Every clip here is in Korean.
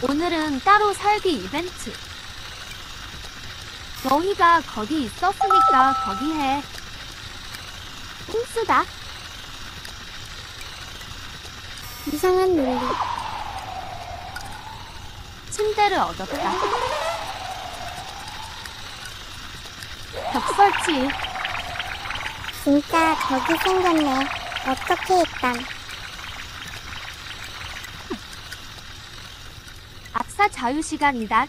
오늘은 따로 살기 이벤트. 너희가 거기 있었으니까 거기 해. 홍수다. 이상한 논리. 침대를 얻었다. 벽 설치. 진짜 벽이 생겼네. 어떻게 일단. 악사 자유 시간이다.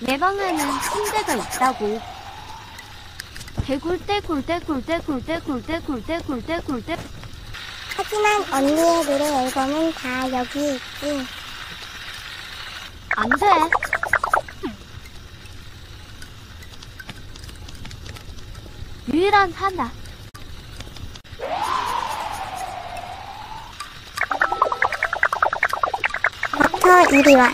내 방에는 침대가 있다고. 개굴대 굴대 굴대 굴대 굴대 굴대 굴대 굴대 하지만 언니의 노래 앨범은 다 여기 있지. 안 돼. 유일한 하나. 버터 이리 와.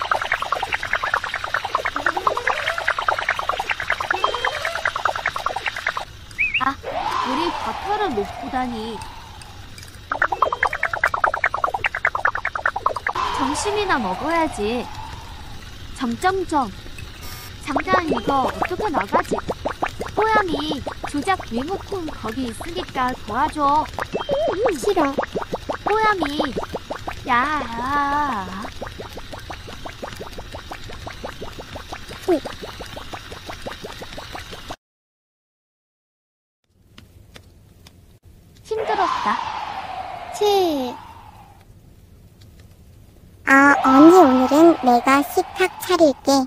아, 우리 버터를 못 보다니. 점심이나 먹어야지. 점점점. 잠깐 이거 어떻게 나가지? 뽀얀이 조작 리모컨 거기 있으니까 도와줘. 싫어. 뽀얀이. 야. 힘들었다. 치. 아, 언니 오늘은 내가 식탁 차릴게.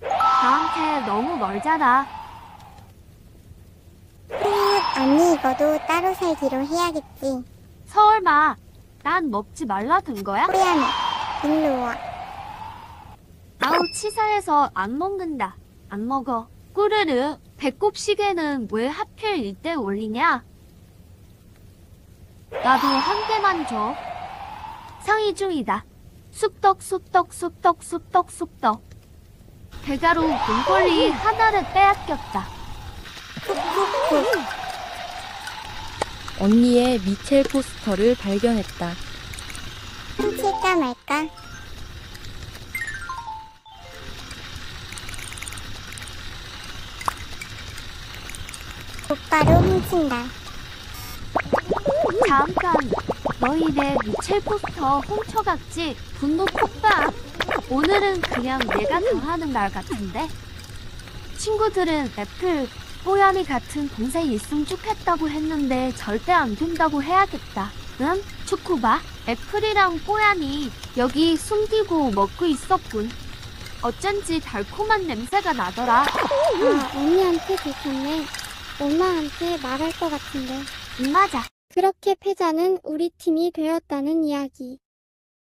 나한테 너무 멀잖아. 음, 언니 이거도 따로 살기로 해야겠지. 서울마. 난 먹지 말라던 거야? 뽀얀이, 일로 와. 아우 치사해서 안 먹는다. 안 먹어. 꾸르르 배꼽 시계는 왜 하필 이때 올리냐? 나도 한 개만 줘. 상의 중이다. 쑥떡 쑥떡 쑥떡 쑥떡 쑥떡. 대가로 봉골리 하나를 빼앗겼다. 언니의 미첼 포스터를 발견했다. 훔칠까 말까? 곧바로 훔친다. 잠깐. 너희 내 미첼 포스터 훔쳐갔지? 분노 폭발. 오늘은 그냥 내가 당하는 날 같은데? 친구들은 애플, 뽀얀이 같은 동생 있으면 좋겠다고 했는데 절대 안 된다고 해야겠다. 응? 초코바, 애플이랑 뽀얀이 여기 숨기고 먹고 있었군. 어쩐지 달콤한 냄새가 나더라. 아, 언니한테 들켰네. 엄마한테 말할 것 같은데. 음, 맞아. 그렇게 패자는 우리 팀이 되었다는 이야기.